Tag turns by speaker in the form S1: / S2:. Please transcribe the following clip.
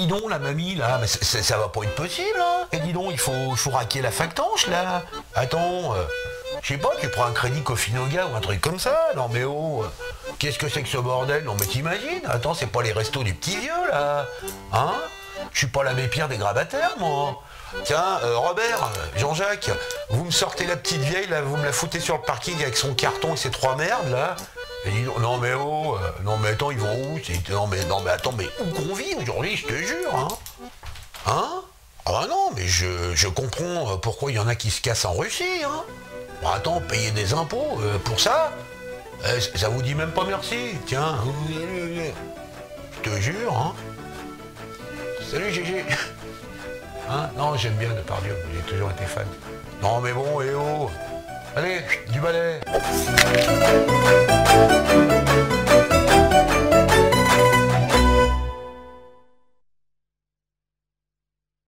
S1: Dis donc, la mamie, là, mais ça va pas être possible, hein. Eh, dis donc, il faut, faut raquer la factanche, là. Attends, euh, je sais pas, tu prends un crédit Cofinoga ou un truc comme ça? Non, mais oh, euh, qu'est-ce que c'est que ce bordel? Non, mais t'imagines? Attends, c'est pas les restos du petit vieux, là. Hein? Je suis pas l'abbé Pierre des grabataires, moi. Tiens, euh, Robert, Jean-Jacques, vous me sortez la petite vieille, là, vous me la foutez sur le parking avec son carton et ses trois merdes, là. Et dis donc, non mais oh, euh, non mais attends, ils vont où? Non mais non mais attends, mais où qu'on vit aujourd'hui, je te jure, hein. Hein? Ah bah non, mais je, je comprends euh, pourquoi il y en a qui se cassent en Russie, hein. Bah attends, payer des impôts euh, pour ça Ça vous dit même pas merci, tiens. Je te jure, hein. Salut Gégé. Hein? Non, j'aime bien de Dieu, j'ai toujours été fan. Non mais bon, et oh. Allez, du balai